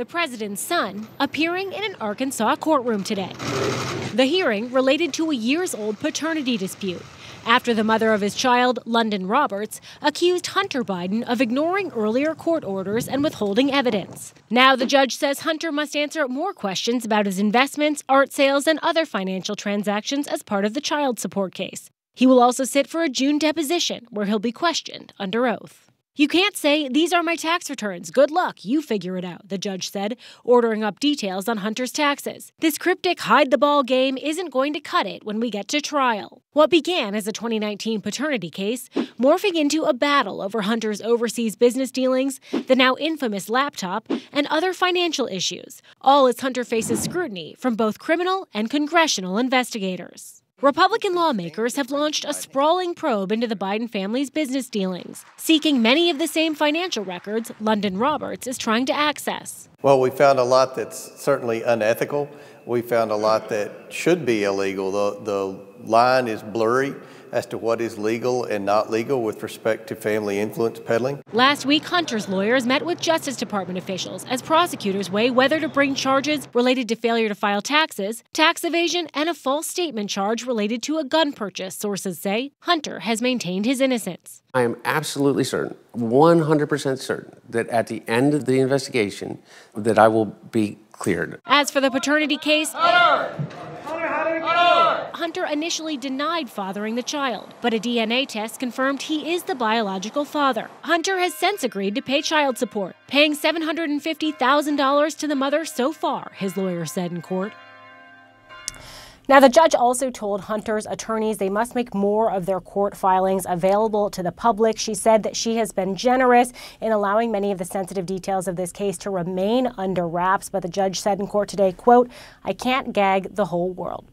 the president's son, appearing in an Arkansas courtroom today. The hearing related to a years old paternity dispute after the mother of his child, Lunden Roberts, accused Hunter Biden of ignoring earlier court orders and withholding evidence. Now the judge says Hunter must answer more questions about his investments, art sales, and other financial transactions as part of the child support case. He will also sit for a June deposition where he'll be questioned under oath. You can't say, These are my tax returns. Good luck. You figure it out, the judge said, ordering up details on Hunter's taxes. This cryptic hide the ball game isn't going to cut it when we get to trial. What began as a 2019 paternity case, morphing into a battle over Hunter's overseas business dealings, the now infamous laptop, and other financial issues, all as Hunter faces scrutiny from both criminal and congressional investigators. Republican lawmakers have launched a sprawling probe into the Biden family's business dealings, seeking many of the same financial records Lunden Roberts is trying to access. Well, we found a lot that's certainly unethical. We found a lot that should be illegal. The, the line is blurry as to what is legal and not legal with respect to family influence peddling. Last week, Hunter's lawyers met with Justice Department officials as prosecutors weigh whether to bring charges related to failure to file taxes, tax evasion, and a false statement charge related to a gun purchase, sources say. Hunter has maintained his innocence. I am absolutely certain, 100% certain, that at the end of the investigation, that I will be cleared. As for the paternity case, Hunter initially denied fathering the child, but a DNA test confirmed he is the biological father. Hunter has since agreed to pay child support, paying $750,000 to the mother so far, his lawyer said in court. Now, the judge also told Hunter's attorneys they must make more of their court filings available to the public. She said that she has been generous in allowing many of the sensitive details of this case to remain under wraps, but the judge said in court today, quote, I can't gag the whole world.